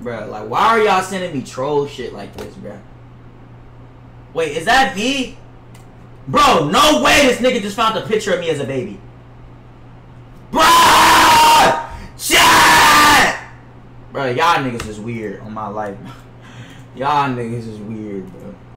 Bro, like, why are y'all sending me troll shit like this, bro? Wait, is that V? Bro, no way this nigga just found a picture of me as a baby. Bro! Shit! Bro, y'all niggas is weird on my life. y'all niggas is weird, bro.